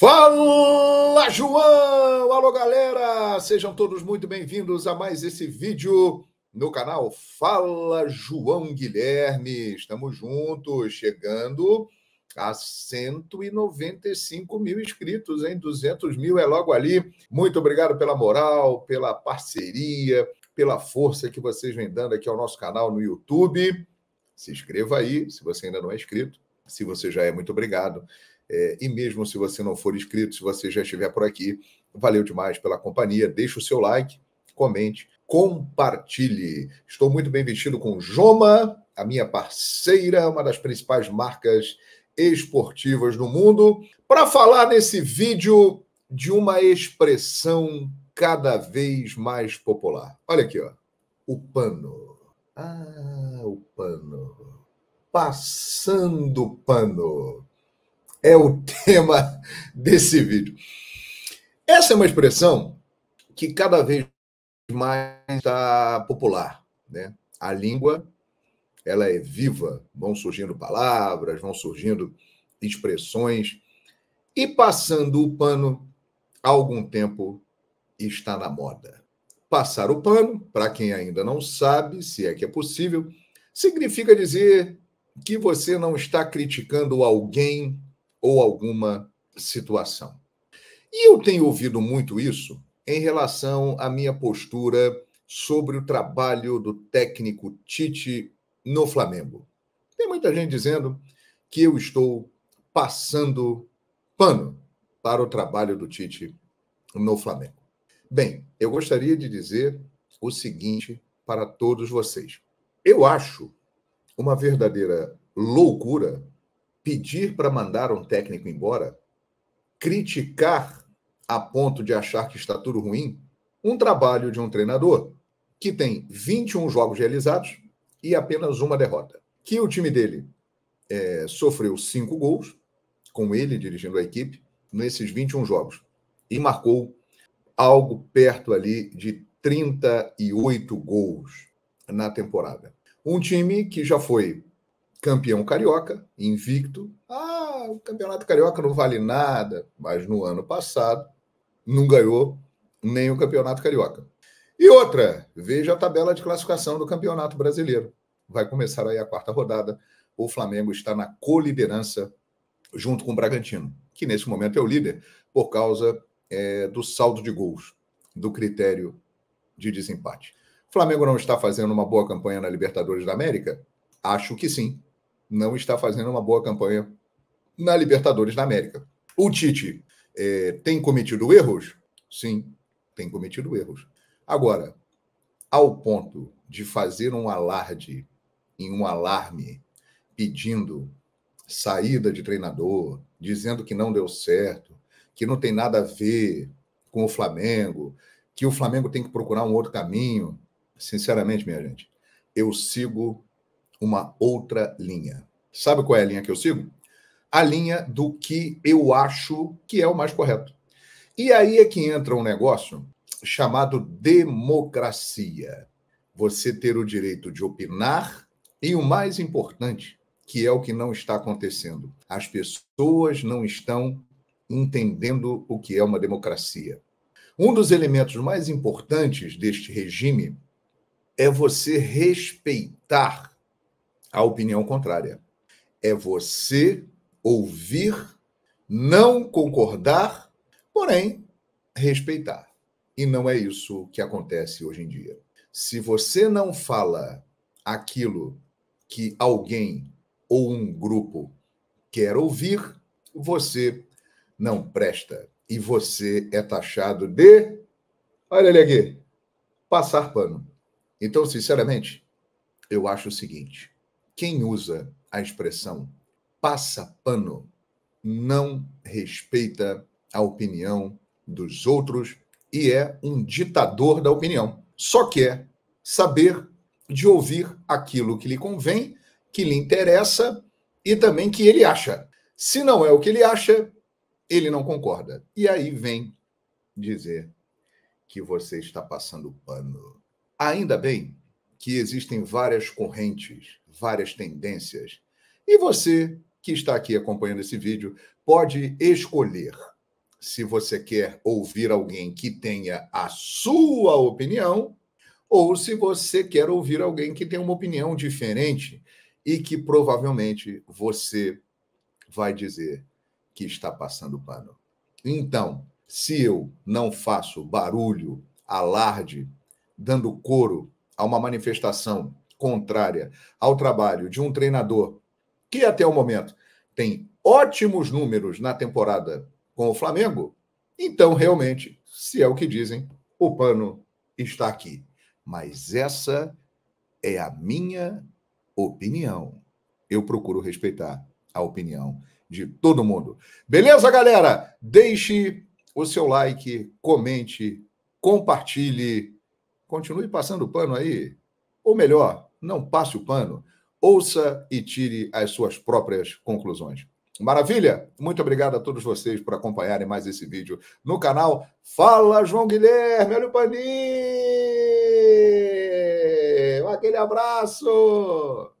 Fala, João! Alô, galera! Sejam todos muito bem-vindos a mais esse vídeo no canal Fala João Guilherme. Estamos juntos, chegando a 195 mil inscritos, hein? 200 mil é logo ali. Muito obrigado pela moral, pela parceria, pela força que vocês vêm dando aqui ao nosso canal no YouTube. Se inscreva aí, se você ainda não é inscrito. Se você já é, muito obrigado. É, e mesmo se você não for inscrito, se você já estiver por aqui, valeu demais pela companhia. Deixe o seu like, comente, compartilhe. Estou muito bem vestido com Joma, a minha parceira, uma das principais marcas esportivas do mundo, para falar nesse vídeo de uma expressão cada vez mais popular. Olha aqui, ó. O pano. Ah, o pano. Passando pano é o tema desse vídeo. Essa é uma expressão que cada vez mais está popular, né? A língua ela é viva, vão surgindo palavras, vão surgindo expressões e passando o pano há algum tempo está na moda. Passar o pano, para quem ainda não sabe, se é que é possível, significa dizer que você não está criticando alguém ou alguma situação. E eu tenho ouvido muito isso em relação à minha postura sobre o trabalho do técnico Tite no Flamengo. Tem muita gente dizendo que eu estou passando pano para o trabalho do Tite no Flamengo. Bem, eu gostaria de dizer o seguinte para todos vocês. Eu acho uma verdadeira loucura pedir para mandar um técnico embora, criticar a ponto de achar que está tudo ruim, um trabalho de um treinador que tem 21 jogos realizados e apenas uma derrota. Que o time dele é, sofreu cinco gols, com ele dirigindo a equipe, nesses 21 jogos, e marcou algo perto ali de 38 gols na temporada. Um time que já foi campeão carioca, invicto. Ah, o campeonato carioca não vale nada, mas no ano passado não ganhou nem o campeonato carioca. E outra, veja a tabela de classificação do campeonato brasileiro. Vai começar aí a quarta rodada. O Flamengo está na coliderança junto com o Bragantino, que nesse momento é o líder por causa é, do saldo de gols, do critério de desempate. Flamengo não está fazendo uma boa campanha na Libertadores da América? Acho que sim não está fazendo uma boa campanha na Libertadores da América. O Tite é, tem cometido erros? Sim, tem cometido erros. Agora, ao ponto de fazer um alarde em um alarme pedindo saída de treinador, dizendo que não deu certo, que não tem nada a ver com o Flamengo, que o Flamengo tem que procurar um outro caminho. Sinceramente, minha gente, eu sigo uma outra linha. Sabe qual é a linha que eu sigo? A linha do que eu acho que é o mais correto. E aí é que entra um negócio chamado democracia. Você ter o direito de opinar e o mais importante, que é o que não está acontecendo. As pessoas não estão entendendo o que é uma democracia. Um dos elementos mais importantes deste regime é você respeitar a opinião contrária. É você ouvir, não concordar, porém respeitar. E não é isso que acontece hoje em dia. Se você não fala aquilo que alguém ou um grupo quer ouvir, você não presta. E você é taxado de. Olha ele aqui. Passar pano. Então, sinceramente, eu acho o seguinte: quem usa a expressão passa pano não respeita a opinião dos outros e é um ditador da opinião. Só quer saber de ouvir aquilo que lhe convém, que lhe interessa e também que ele acha. Se não é o que ele acha, ele não concorda. E aí vem dizer que você está passando pano. Ainda bem que existem várias correntes várias tendências. E você que está aqui acompanhando esse vídeo pode escolher se você quer ouvir alguém que tenha a sua opinião ou se você quer ouvir alguém que tem uma opinião diferente e que provavelmente você vai dizer que está passando pano. Então, se eu não faço barulho, alarde, dando coro a uma manifestação contrária ao trabalho de um treinador que até o momento tem ótimos números na temporada com o Flamengo, então realmente, se é o que dizem, o pano está aqui. Mas essa é a minha opinião. Eu procuro respeitar a opinião de todo mundo. Beleza, galera? Deixe o seu like, comente, compartilhe, continue passando o pano aí. Ou melhor, não passe o pano, ouça e tire as suas próprias conclusões. Maravilha? Muito obrigado a todos vocês por acompanharem mais esse vídeo no canal. Fala, João Guilherme, olha o paninho! Aquele abraço!